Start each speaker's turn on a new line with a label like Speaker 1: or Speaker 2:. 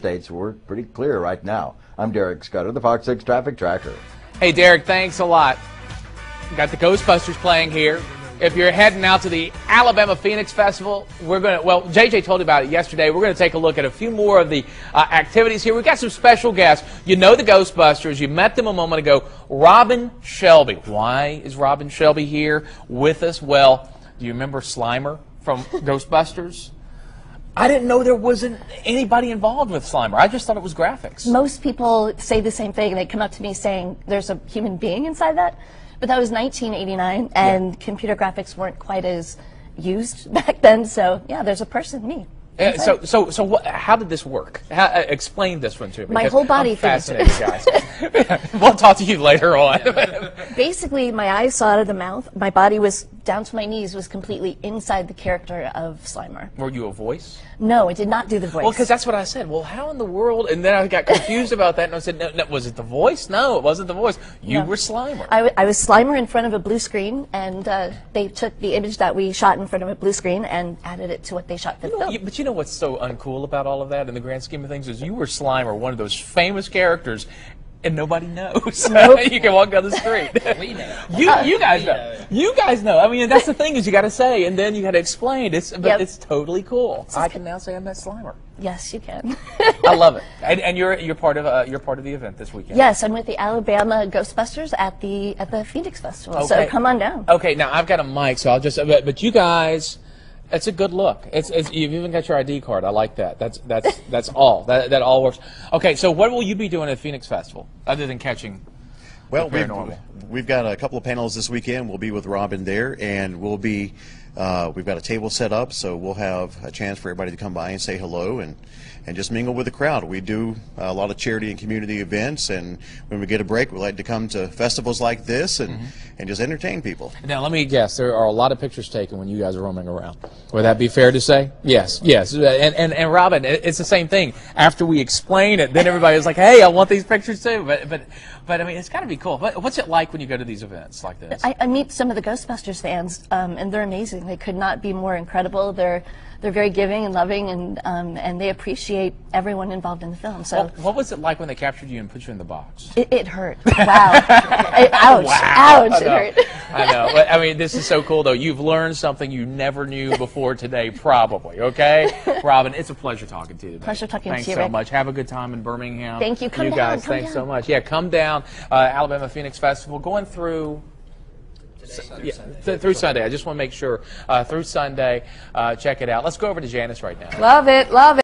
Speaker 1: States, we're pretty clear right now. I'm Derek Scudder, the Fox 6 Traffic Tracker.
Speaker 2: Hey, Derek, thanks a lot. Got the Ghostbusters playing here. If you're heading out to the Alabama Phoenix Festival, we're going to, well, JJ told you about it yesterday. We're going to take a look at a few more of the uh, activities here. We've got some special guests. You know the Ghostbusters. You met them a moment ago. Robin Shelby. Why is Robin Shelby here with us? Well, do you remember Slimer from Ghostbusters? I didn't know there wasn't anybody involved with Slimer. I just thought it was graphics.
Speaker 3: Most people say the same thing. They come up to me saying there's a human being inside that. But that was 1989, and computer graphics weren't quite as used back then. So yeah, there's a person, me.
Speaker 2: Uh, so, so, so, what, how did this work? How, uh, explain this one to me.
Speaker 3: My whole body
Speaker 2: I'm fascinated, guys. we'll talk to you later on.
Speaker 3: Basically, my eyes saw out of the mouth. My body was down to my knees, was completely inside the character of Slimer.
Speaker 2: Were you a voice?
Speaker 3: No, it did not do the voice.
Speaker 2: Well, because that's what I said. Well, how in the world? And then I got confused about that, and I said, no, no, was it the voice? No, it wasn't the voice. You
Speaker 3: No.
Speaker 2: were Slimer.
Speaker 3: I, w- I was Slimer in front of a blue screen, and uh, they took the image that we shot in front of a blue screen and added it to what they shot for the film.
Speaker 2: You- but you know what's so uncool about all of that in the grand scheme of things is you were Slimer, one of those famous characters, and nobody knows.
Speaker 3: Nope.
Speaker 2: you can walk down the street.
Speaker 4: We know.
Speaker 2: You, you guys know.
Speaker 4: know.
Speaker 2: You guys know. I mean, that's the thing is you got to say, and then you got to explain. It's but
Speaker 3: Yep.
Speaker 2: it's totally cool. I can now say I'm met Slimer.
Speaker 3: Yes, you can.
Speaker 2: I love it. And, and you're you're part of uh, you're part of the event this weekend.
Speaker 3: yes, I'm with the Alabama Ghostbusters at the at the Phoenix Festival. So come on down.
Speaker 2: Okay, now I've got a mic, so I'll just. But, but you guys, it's a good look. It's, it's you've even got your ID card. I like that. That's that's that's all. That that all works. Okay, so what will you be doing at Phoenix Festival other than catching?
Speaker 5: Well, we've, we've got a couple of panels this weekend. We'll be with Robin there, and we'll be uh, we've got a table set up, so we'll have a chance for everybody to come by and say hello and and just mingle with the crowd. We do a lot of charity and community events, and when we get a break, we like to come to festivals like this and
Speaker 2: Mm-hmm.
Speaker 5: and just entertain people.
Speaker 2: Now let me guess. There are a lot of pictures taken when you guys are roaming around. Would that be fair to say? Yes, yes. And and, and Robin, it's the same thing. After we explain it, then everybody's like, "Hey, I want these pictures too." But but but I mean, it's got to be cool. What, what's it like when you go to these events like this?
Speaker 3: I, I meet some of the Ghostbusters fans, um, and they're amazing. They could not be more incredible. They're they're very giving and loving, and um, and they appreciate everyone involved in the film. So
Speaker 2: Well, what was it like when they captured you and put you in the box?
Speaker 3: it, it hurt. Wow. It- ouch. Ouch.
Speaker 2: I
Speaker 3: It
Speaker 2: know.
Speaker 3: hurt.
Speaker 2: I know. But, I mean, this is so cool, though. You've learned something you never knew before today, probably. Okay, Robin, it's a pleasure talking to you. Today.
Speaker 3: Pleasure talking to you.
Speaker 2: thanks so
Speaker 3: Rick.
Speaker 2: much. Have a good time in Birmingham.
Speaker 3: Thank you. Come
Speaker 2: you
Speaker 3: down,
Speaker 2: guys,
Speaker 3: come
Speaker 2: thanks so much. Yeah, come down. Uh, Alabama Phoenix Festival, going through. Yeah, th- through Sunday. I just want to make sure uh, through Sunday. Uh, check it out. Let's go over to Janice right now.
Speaker 6: Love it, love it.